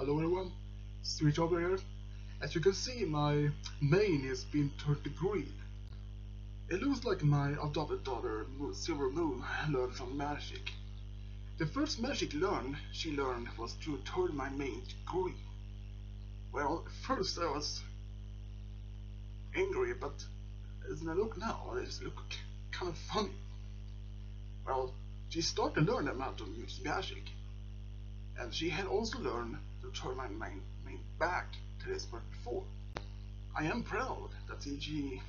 Hello everyone, Switch over here. As you can see, my mane has been turned to green. It looks like my adopted daughter, Silvermoon, learned some magic. The first magic learned she learned was to turn my mane green. Well, first I was angry, but as I look now, it looks kind of funny. Well, she started to learn magic, and she had also learned to turn my mind, back to its word before. I am proud that she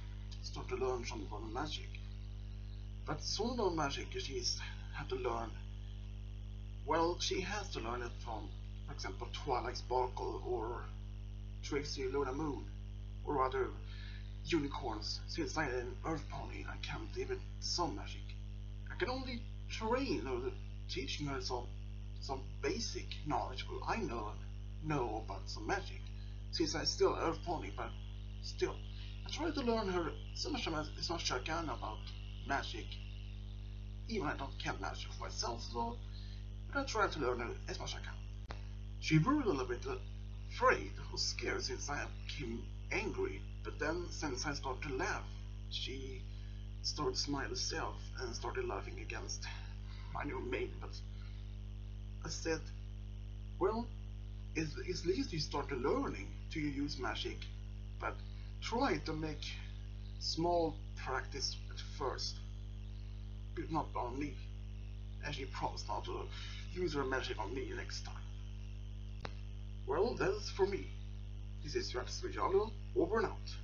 started to learn some of magic, but some of magic she's had to learn. Well, she has to learn it from, for example, Twilight Sparkle or Trixie Lulamoon, or other unicorns. Since I'm an Earth Pony, I can't even some magic. I can only train or teaching her some some basic knowledge what I know know about some magic. Since I'm still Earth Pony, but still, I try to learn her so much as much I can about magic. Even I don't can magic for myself, though, but I try to learn her as much as I can. She grew a little bit afraid or scared since I became angry, but then since I started to laugh, she started smiling herself and started laughing against my new mate. But I said, well, at least you start learning to use magic, but try to make small practice at first, but not on me. And she promised not to use her magic on me next time. Well, that's for me. This is Svart Svejalo, over and out.